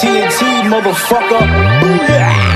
TNT, motherfucker.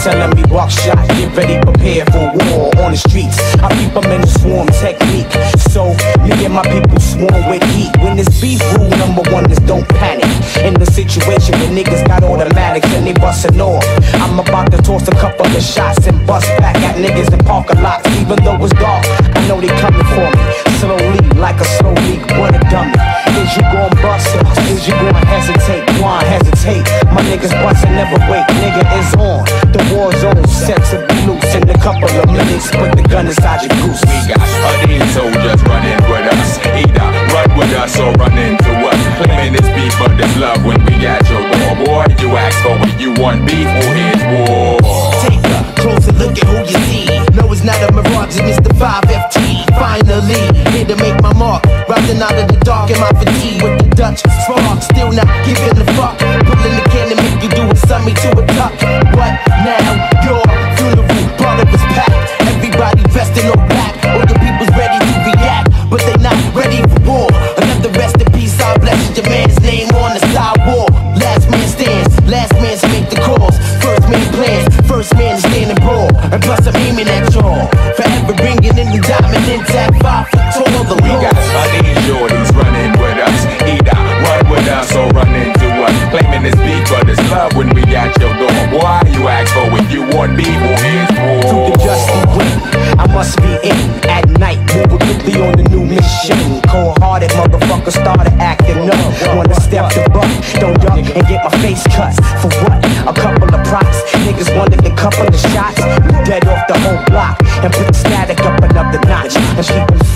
Telling me Buckshot, get ready, prepare for war on the streets. I keep them in the swarm technique. So me and my people swarm with heat. When this beef rule number one is don't panic. In the situation where niggas got automatics and they bustin' off. I'm about to toss a couple of shots and bust back at niggas in parking lots. Even though it's dark, I know they coming for me. Slowly, like a slow leak, what a dummy. You want beef or here's war. Take a closer look at who you see. No, it's not a mirage, it's Mr. 5FT. Finally, here to make my mark. Rising out of the dark in my fatigue with the Dutch spark. Still not giving a fuck. Pulling the can and make you do a summy to a tuck. What now? Your funeral, part of his pack. Everybody dressed in all black. And I'm aiming at y'all. Forever bringing in the diamond intact, five foot tall, the We got a these shorties running with us. Either run with us or run into us. Claiming it's beef, but it's love when we at your door. Boy, you ask for if you want beef or here's to war. the dusty wind. I must be in at night, moving quickly on the new mission. Cold-hearted motherfucker started acting up. Wanna step the buck, don't duck and get my face cut. For what? A couple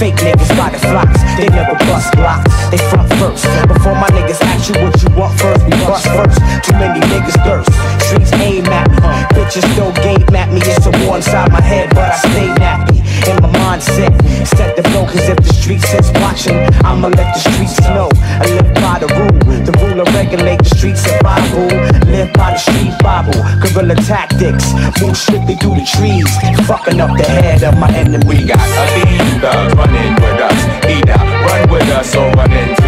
fake niggas by the flocks. They never bust blocks. They front first. Before my niggas ask you what you want first, we bust first. Too many niggas thirst. Streets aim at me. Bitches throw game at me. It's a war inside my head, but I stay nappy. In my mindset, set the flow, cause if the streets is watching, I'ma let the streets know. Of regulate the streets survival. Live by the street Bible, guerrilla tactics, move strictly through the trees, fucking up the head of my enemy. We got a thugs running with us. Either run with us or run into